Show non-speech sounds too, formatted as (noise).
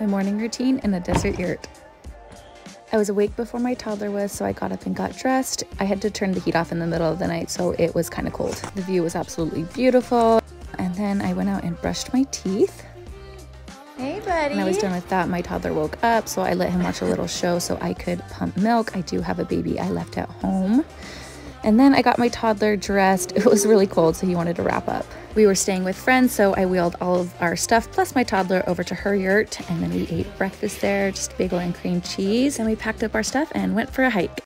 my morning routine in a desert yurt. I was awake before my toddler was, so I got up and got dressed. I had to turn the heat off in the middle of the night, so it was kind of cold. The view was absolutely beautiful. And then I went out and brushed my teeth. Hey, buddy. When I was done with that, my toddler woke up, so I let him watch a little show so I could pump milk. I do have a baby I left at home. And then I got my toddler dressed. (laughs) It was really cold, so he wanted to wrap up. We were staying with friends, so I wheeled all of our stuff plus my toddler over to her yurt, and then we ate breakfast there, just bagel and cream cheese, and we packed up our stuff and went for a hike.